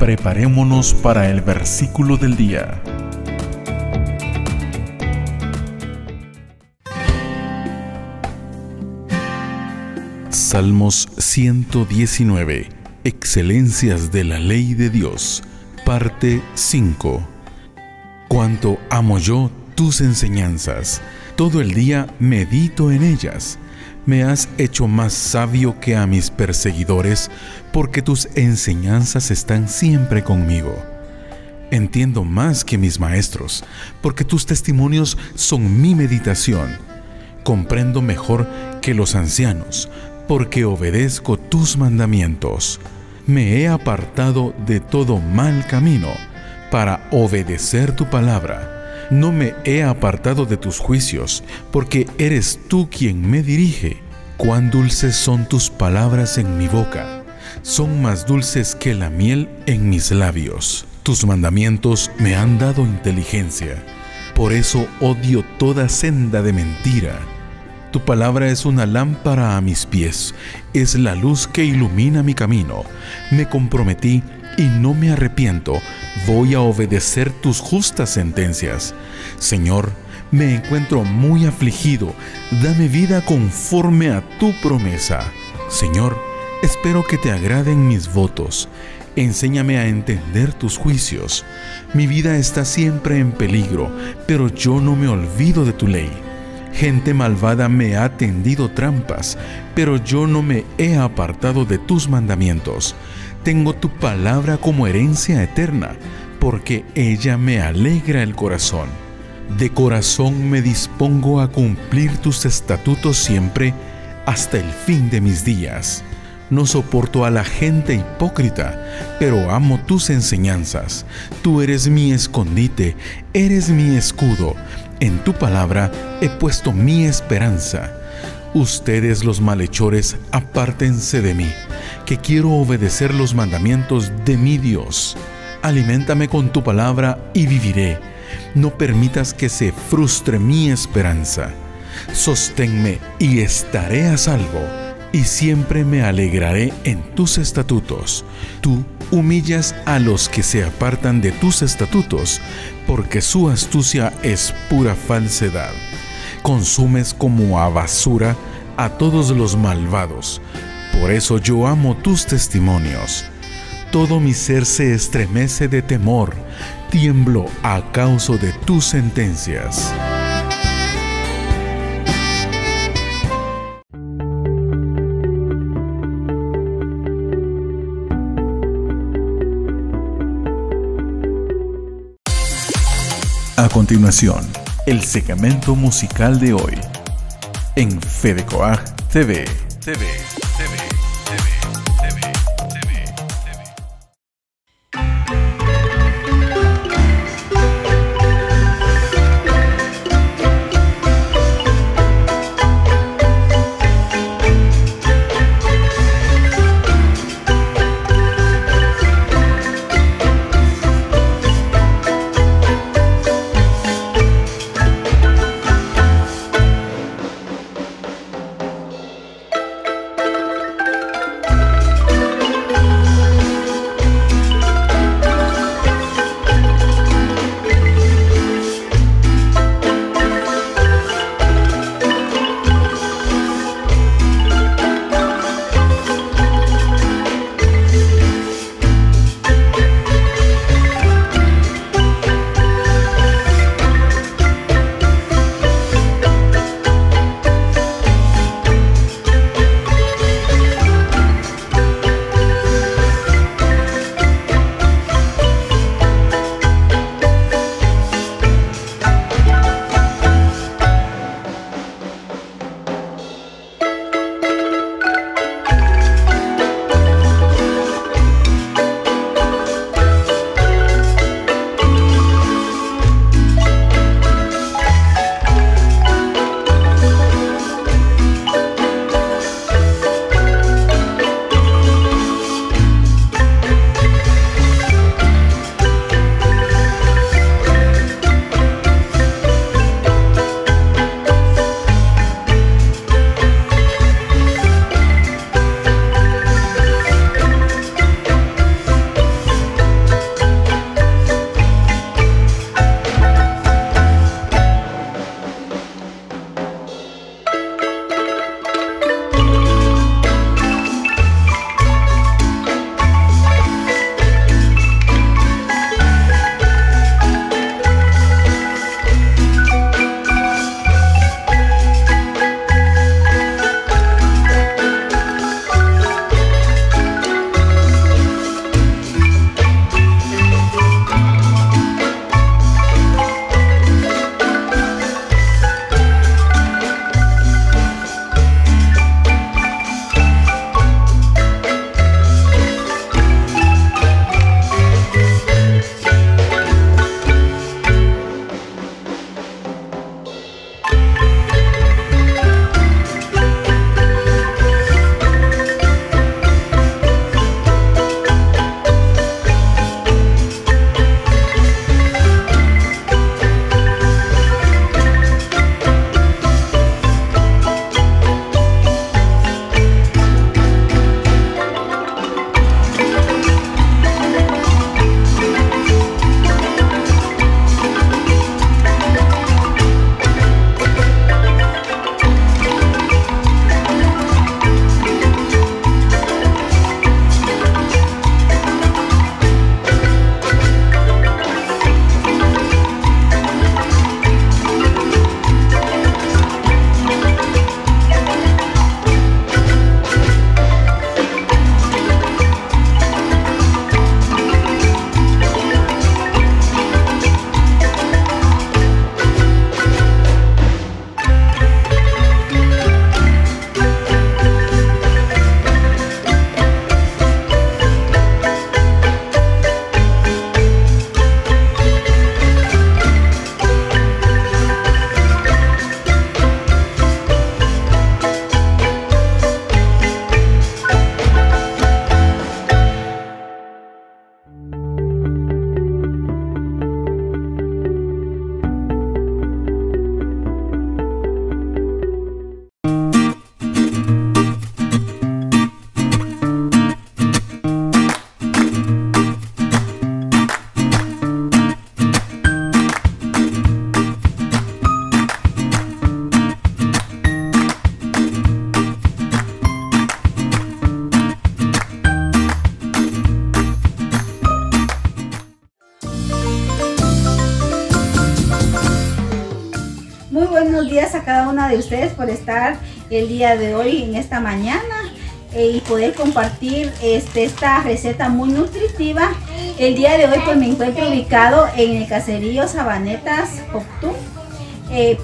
Preparémonos para el versículo del día. Salmos 119. Excelencias de la ley de Dios. Parte 5. Cuánto amo yo tus enseñanzas. Todo el día medito en ellas. Me has hecho más sabio que a mis perseguidores, porque tus enseñanzas están siempre conmigo. Entiendo más que mis maestros, porque tus testimonios son mi meditación. Comprendo mejor que los ancianos, porque obedezco tus mandamientos. Me he apartado de todo mal camino para obedecer tu palabra. No me he apartado de tus juicios, porque eres tú quien me dirige. Cuán dulces son tus palabras en mi boca, son más dulces que la miel en mis labios. Tus mandamientos me han dado inteligencia, por eso odio toda senda de mentira. Tu palabra es una lámpara a mis pies, es la luz que ilumina mi camino. Me comprometí y no me arrepiento, voy a obedecer tus justas sentencias. Señor, me encuentro muy afligido, dame vida conforme a tu promesa. Señor, espero que te agraden mis votos. Enséñame a entender tus juicios. Mi vida está siempre en peligro, pero yo no me olvido de tu ley. Gente malvada me ha tendido trampas, pero yo no me he apartado de tus mandamientos. Tengo tu palabra como herencia eterna, porque ella me alegra el corazón. De corazón me dispongo a cumplir tus estatutos siempre hasta el fin de mis días. No soporto a la gente hipócrita, pero amo tus enseñanzas. Tú eres mi escondite, eres mi escudo. En tu palabra he puesto mi esperanza. Ustedes los malhechores, apártense de mí, que quiero obedecer los mandamientos de mi Dios. Aliméntame con tu palabra y viviré. No permitas que se frustre mi esperanza. Sosténme y estaré a salvo, y siempre me alegraré en tus estatutos. Tú humillas a los que se apartan de tus estatutos, porque su astucia es pura falsedad. Consumes como a basura a todos los malvados. Por eso yo amo tus testimonios. Todo mi ser se estremece de temor, tiemblo a causa de tus sentencias. A continuación, el segmento musical de hoy en Fedecoag TV. TV, de ustedes por estar el día de hoy en esta mañana eh, y poder compartir este, esta receta muy nutritiva. El día de hoy pues me encuentro ubicado en el caserío Sabanetas Octú, eh.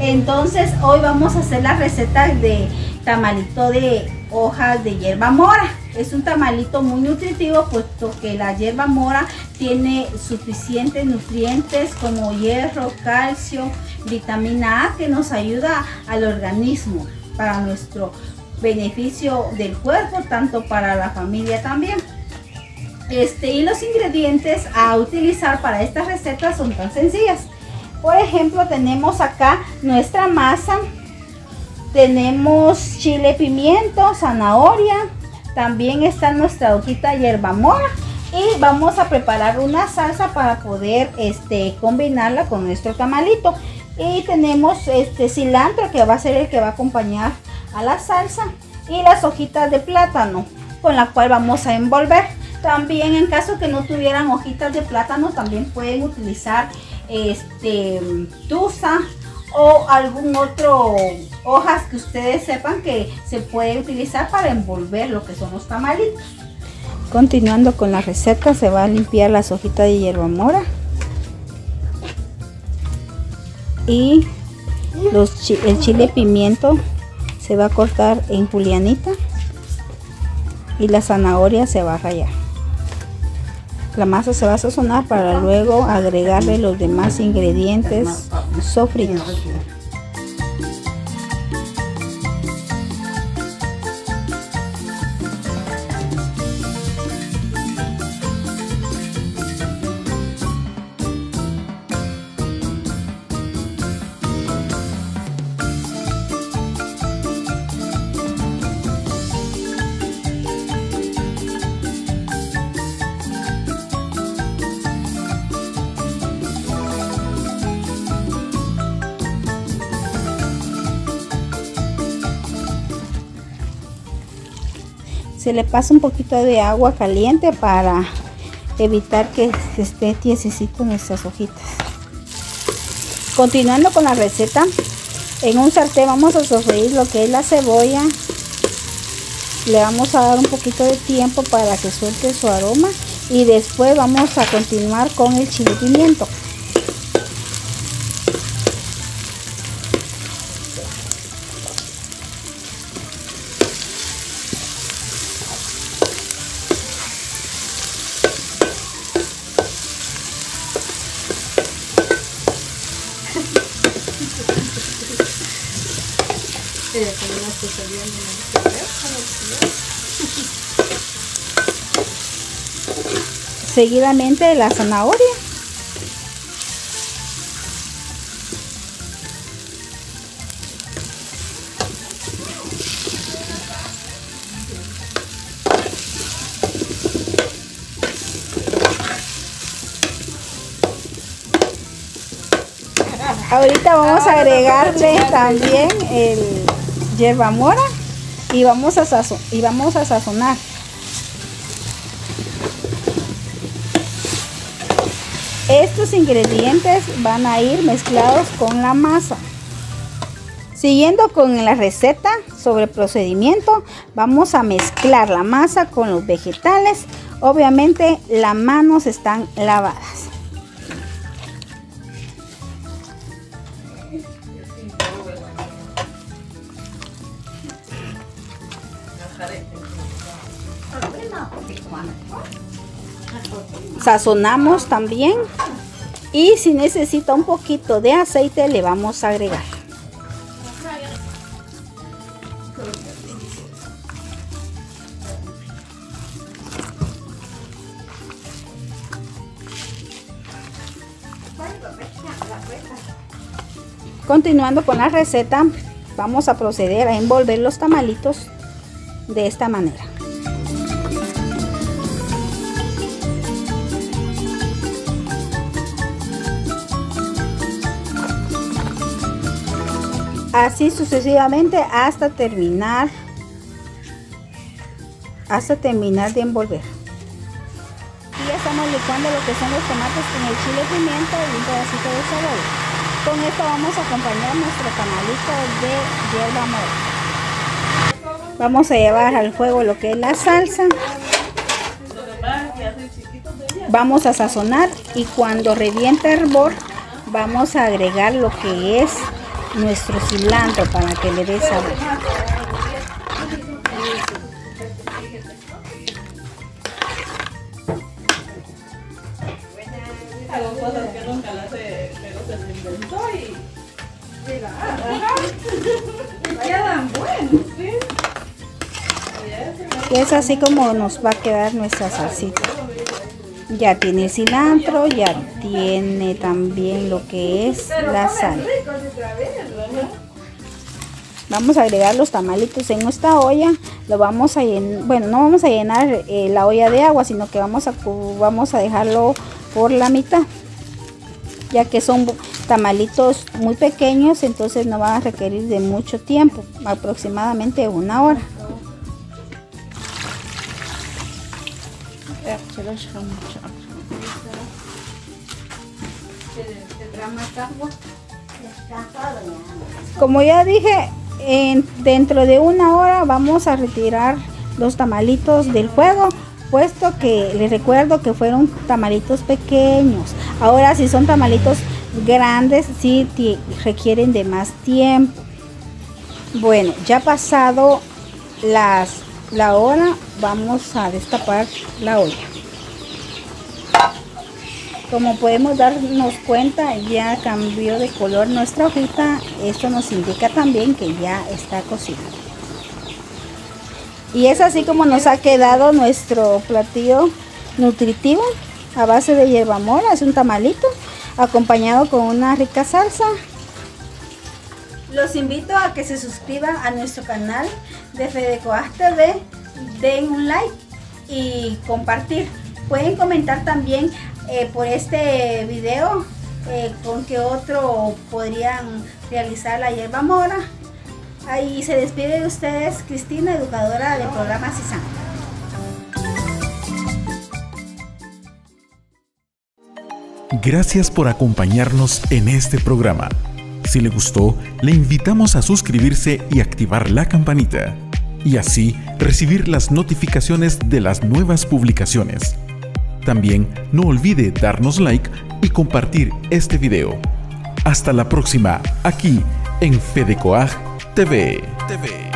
Entonces hoy vamos a hacer la receta de tamalito de hojas de hierba mora. Es un tamalito muy nutritivo puesto que la hierba mora tiene suficientes nutrientes como hierro, calcio, vitamina A que nos ayuda al organismo para nuestro beneficio del cuerpo, tanto para la familia también. Este, y los ingredientes a utilizar para esta receta son tan sencillas. Por ejemplo, tenemos acá nuestra masa, tenemos chile pimiento, zanahoria, también está nuestra hojita hierba mora y vamos a preparar una salsa para poder este, combinarla con nuestro tamalito. Y tenemos este cilantro que va a ser el que va a acompañar a la salsa y las hojitas de plátano con la cual vamos a envolver. También en caso que no tuvieran hojitas de plátano, también pueden utilizar este tusa o algún otro hojas que ustedes sepan que se puede utilizar para envolver lo que son los tamalitos. Continuando con la receta, se va a limpiar las hojitas de hierba mora y el chile pimiento se va a cortar en julianita y la zanahoria se va a rayar. La masa se va a sazonar para luego agregarle los demás ingredientes sofritos. Se le pasa un poquito de agua caliente para evitar que esté tiesecito nuestras hojitas. Continuando con la receta en un sartén vamos a sofreír lo que es la cebolla. Le vamos a dar un poquito de tiempo para que suelte su aroma y después vamos a continuar con el chile pimiento Seguidamente la zanahoria. Ahorita vamos a agregarle también el hierba mora y vamos a sazon y vamos a sazonar. Estos ingredientes van a ir mezclados con la masa. Siguiendo con la receta sobre procedimiento vamos a mezclar la masa con los vegetales. Obviamente las manos están lavadas Sazonamos también y si necesita un poquito de aceite le vamos a agregar. Continuando con la receta, vamos a proceder a envolver los tamalitos de esta manera. Así sucesivamente hasta terminar hasta terminar de envolver y ya estamos licuando lo que son los tomates con el chile pimienta y un pedacito de cebolla Con esto vamos a acompañar nuestro tamalito de hierba mora. Vamos a llevar al fuego lo que es la salsa. Vamos a sazonar y cuando reviente el hervor vamos a agregar lo que es nuestro cilantro para que le dé sabor. Y es así como nos va a quedar nuestra salsita. Ya tiene cilantro, ya tiene también lo que es la sal. Vamos a agregar los tamalitos en nuestra olla. Lo vamos a llenar, bueno, no vamos a llenar eh, la olla de agua, sino que vamos a, vamos a dejarlo por la mitad. Ya que son tamalitos muy pequeños, entonces no van a requerir de mucho tiempo, aproximadamente una hora. Como ya dije, dentro de una hora vamos a retirar los tamalitos del fuego, puesto que les recuerdo que fueron tamalitos pequeños. Ahora si son tamalitos grandes, sí requieren de más tiempo. Bueno, ya pasado las, la hora, vamos a destapar la olla. Como podemos darnos cuenta, ya cambió de color nuestra hojita. Esto nos indica también que ya está cocida. Y es así como nos ha quedado nuestro platillo nutritivo a base de hierba mora. Es un tamalito acompañado con una rica salsa. Los invito a que se suscriban a nuestro canal de Fedecoas TV, den un like y compartir. Pueden comentar también eh, por este video eh, con qué otro podrían realizar la hierba mora. Ahí se despide de ustedes Cristina, educadora del programa CISAN. Gracias por acompañarnos en este programa. Si le gustó, le invitamos a suscribirse y activar la campanita, y así recibir las notificaciones de las nuevas publicaciones. También no olvide darnos like y compartir este video. Hasta la próxima, aquí en Fedecoag TV. TV.